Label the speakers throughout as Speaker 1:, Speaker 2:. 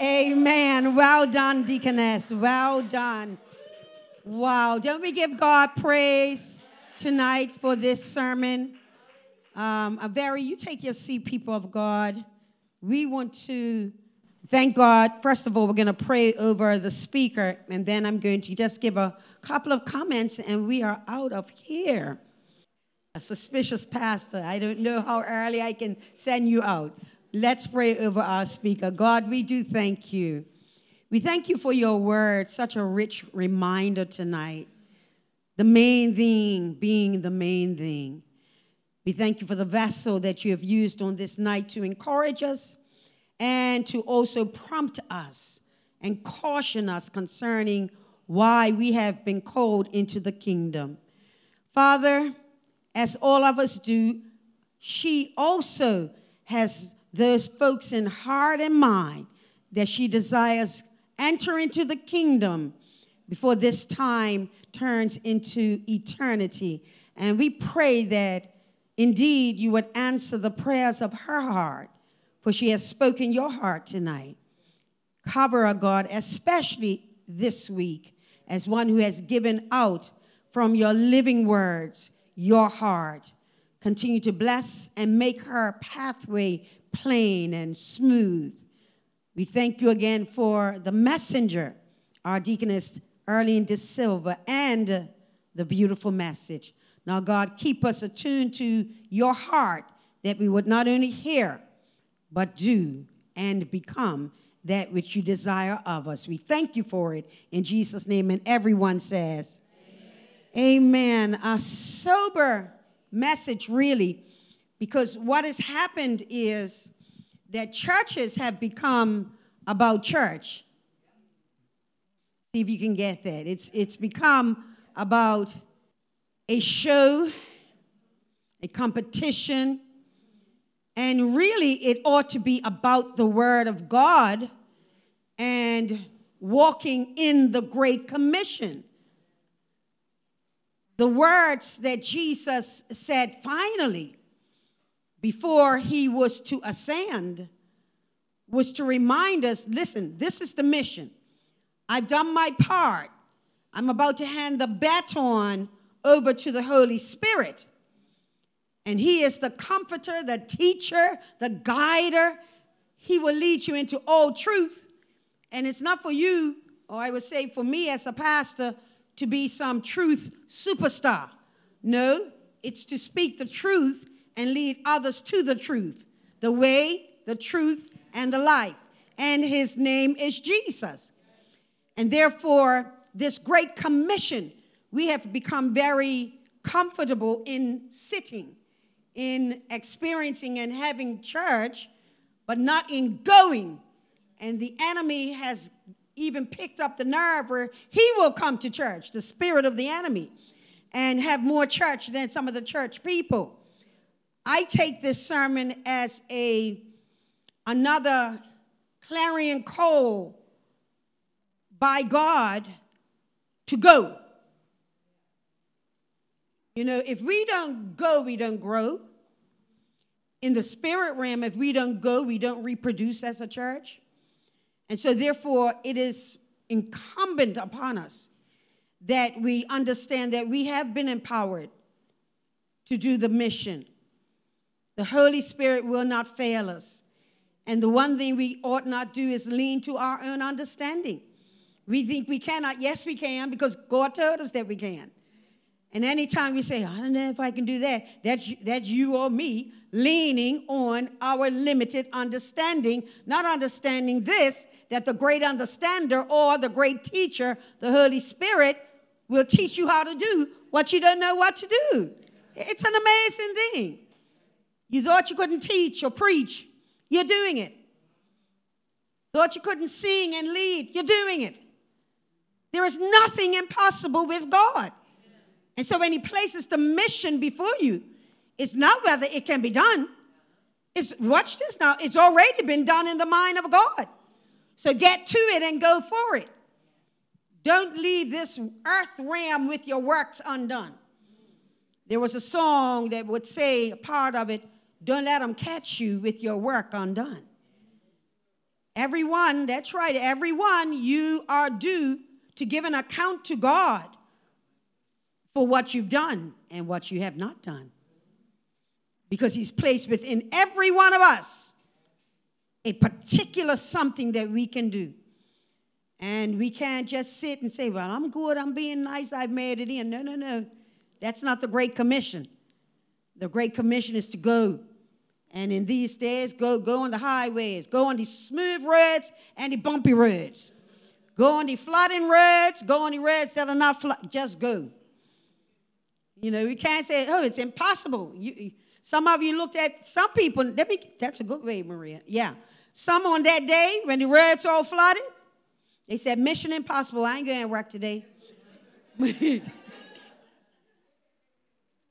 Speaker 1: Amen. Well done, deaconess. Well done. Wow. Don't we give God praise tonight for this sermon? Um, a very, you take your seat, people of God. We want to thank God. First of all, we're going to pray over the speaker, and then I'm going to just give a couple of comments, and we are out of here. A suspicious pastor. I don't know how early I can send you out. Let's pray over our speaker. God, we do thank you. We thank you for your word, such a rich reminder tonight. The main thing being the main thing. We thank you for the vessel that you have used on this night to encourage us and to also prompt us and caution us concerning why we have been called into the kingdom. Father, as all of us do, she also has those folks in heart and mind that she desires enter into the kingdom before this time turns into eternity. And we pray that indeed you would answer the prayers of her heart, for she has spoken your heart tonight. Cover her, God, especially this week, as one who has given out from your living words your heart. Continue to bless and make her pathway plain and smooth. We thank you again for the messenger, our deaconess Arlene De Silva, and the beautiful message. Now, God, keep us attuned to your heart that we would not only hear, but do and become that which you desire of us. We thank you for it in Jesus' name. And everyone says, Amen. Amen. A sober message, really because what has happened is that churches have become about church. See if you can get that. It's, it's become about a show, a competition, and really it ought to be about the Word of God and walking in the Great Commission. The words that Jesus said finally before he was to ascend was to remind us listen, this is the mission. I've done my part. I'm about to hand the baton over to the Holy Spirit. And He is the comforter, the teacher, the guider. He will lead you into all truth. And it's not for you, or I would say for me as a pastor, to be some truth superstar. No, it's to speak the truth and lead others to the truth, the way, the truth, and the life. And his name is Jesus. And therefore, this great commission, we have become very comfortable in sitting, in experiencing and having church, but not in going. And the enemy has even picked up the nerve where he will come to church, the spirit of the enemy, and have more church than some of the church people. I take this sermon as a another clarion call by God to go. You know, if we don't go, we don't grow. In the spirit realm, if we don't go, we don't reproduce as a church. And so, therefore, it is incumbent upon us that we understand that we have been empowered to do the mission the Holy Spirit will not fail us. And the one thing we ought not do is lean to our own understanding. We think we cannot. Yes, we can, because God told us that we can. And anytime we say, I don't know if I can do that, that's, that's you or me leaning on our limited understanding, not understanding this, that the great understander or the great teacher, the Holy Spirit, will teach you how to do what you don't know what to do. It's an amazing thing. You thought you couldn't teach or preach, you're doing it. Thought you couldn't sing and lead, you're doing it. There is nothing impossible with God. And so when He places the mission before you, it's not whether it can be done. It's, watch this now, it's already been done in the mind of God. So get to it and go for it. Don't leave this earth realm with your works undone. There was a song that would say, a part of it, don't let them catch you with your work undone. Everyone, that's right, everyone, you are due to give an account to God for what you've done and what you have not done. Because He's placed within every one of us a particular something that we can do. And we can't just sit and say, Well, I'm good, I'm being nice, I've made it in. No, no, no. That's not the Great Commission. The Great Commission is to go. And in these days, go, go on the highways, go on the smooth roads and the bumpy roads. Go on the flooding roads, go on the roads that are not flood. Just go. You know, we can't say, oh, it's impossible. You, some of you looked at some people, let me, that's a good way, Maria. Yeah. Some on that day, when the roads all flooded, they said, Mission impossible. I ain't going to work today.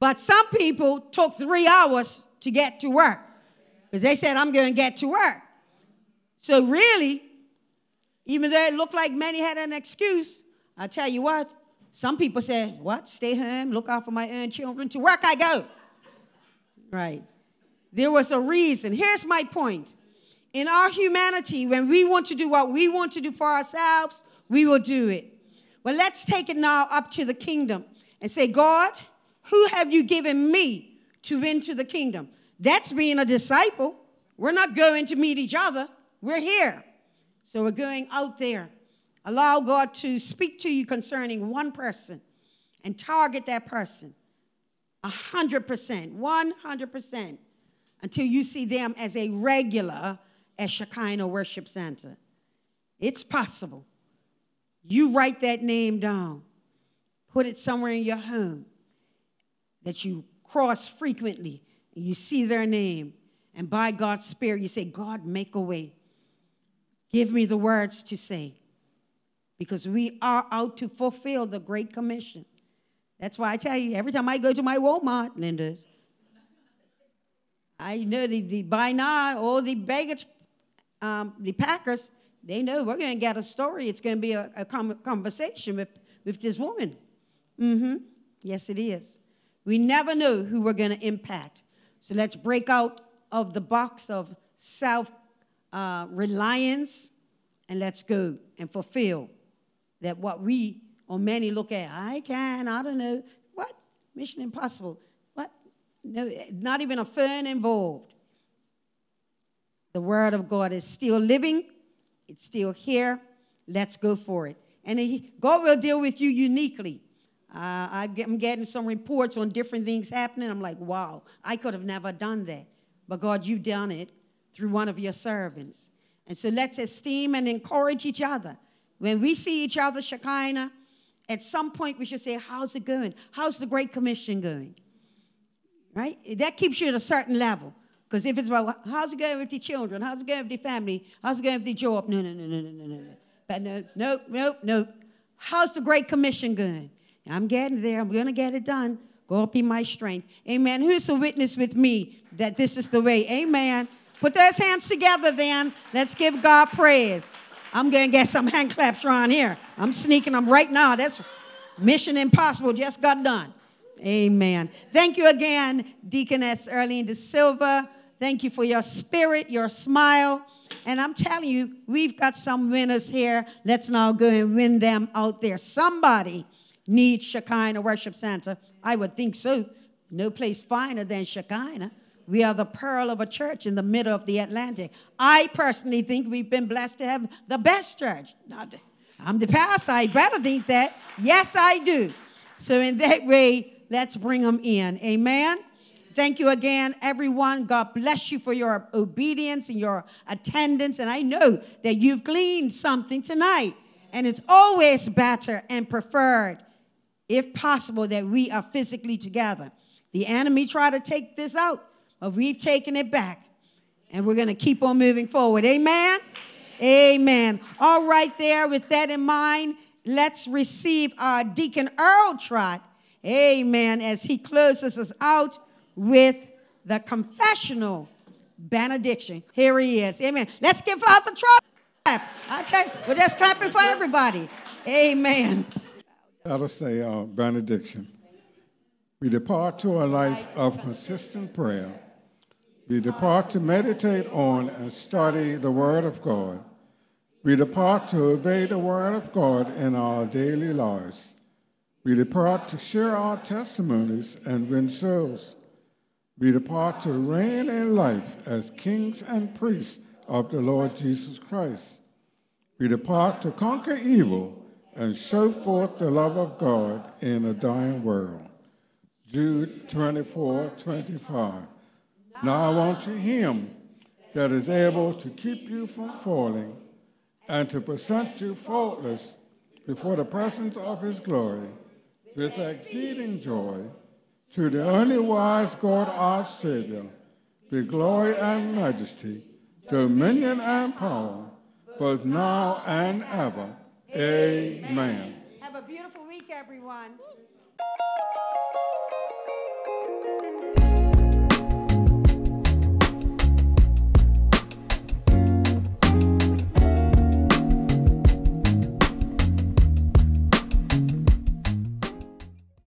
Speaker 1: but some people took three hours to get to work because they said, I'm going to get to work. So, really, even though it looked like many had an excuse, I tell you what, some people said, What? Stay home, look out for my own children. To work I go. Right. There was a reason. Here's my point. In our humanity, when we want to do what we want to do for ourselves, we will do it. But let's take it now up to the kingdom and say, God, who have you given me to enter the kingdom? That's being a disciple. We're not going to meet each other, we're here. So we're going out there. Allow God to speak to you concerning one person and target that person. 100%, 100%, until you see them as a regular at Shekinah Worship Center. It's possible. You write that name down, put it somewhere in your home that you cross frequently, you see their name, and by God's Spirit, you say, God, make a way. Give me the words to say. Because we are out to fulfill the Great Commission. That's why I tell you, every time I go to my Walmart, Lindo's, I know the, the by now, all the baggage, um, the packers, they know we're going to get a story. It's going to be a, a conversation with, with this woman. Mm-hmm. Yes, it is. We never know who we're going to impact. So let's break out of the box of self uh, reliance and let's go and fulfill that what we or many look at, I can, I don't know. What? Mission impossible. What? No, not even a fern involved. The word of God is still living, it's still here. Let's go for it. And he, God will deal with you uniquely. Uh, I'm getting some reports on different things happening. I'm like, wow, I could have never done that. But God, you've done it through one of your servants. And so let's esteem and encourage each other. When we see each other, Shekinah, at some point we should say, How's it going? How's the Great Commission going? Right? That keeps you at a certain level. Because if it's about how's it going with the children, how's it going with the family, how's it going with the job? No, no, no, no, no, no, no. But no, nope, nope, nope. How's the Great Commission going? I'm getting there. I'm going to get it done. God be my strength. Amen. Who's a witness with me that this is the way? Amen. Put those hands together then. Let's give God praise. I'm going to get some hand claps around here. I'm sneaking them right now. That's mission impossible. Just got done. Amen. Thank you again, Deaconess Earlene De Silva. Thank you for your spirit, your smile. And I'm telling you, we've got some winners here. Let's now go and win them out there. Somebody needs Shekinah Worship Center. I would think so. No place finer than Shekinah. We are the pearl of a church in the middle of the Atlantic. I personally think we've been blessed to have the best church. Not, I'm the pastor. I better think that. Yes, I do. So, in that way, let's bring them in. Amen. Thank you again, everyone. God bless you for your obedience and your attendance. And I know that you've gleaned something tonight. And it's always better and preferred, if possible, that we are physically together. The enemy tried to take this out but we've taken it back. And we're going to keep on moving forward. Amen? Amen? Amen. All right, there, with that in mind, let's receive our Deacon Earl Trott. Amen. As he closes us out with the confessional benediction. Here he is. Amen. Let's give Father Trott. I tell you, we're just clapping for everybody. Amen.
Speaker 2: Let us say our benediction. We depart to a life of consistent prayer we depart to meditate on and study the Word of God. We depart to obey the word of God in our daily lives. We depart to share our testimonies and win souls. We depart to reign in life as kings and priests of the Lord Jesus Christ. We depart to conquer evil and show forth the love of God in a dying world. Jude 24, 25. Now I want to him that is able to keep you from falling and to present you faultless before the presence of his glory with exceeding joy. To the only wise God our Savior, be glory and majesty, dominion and power, both now and ever. Amen.
Speaker 1: Have a beautiful week, everyone.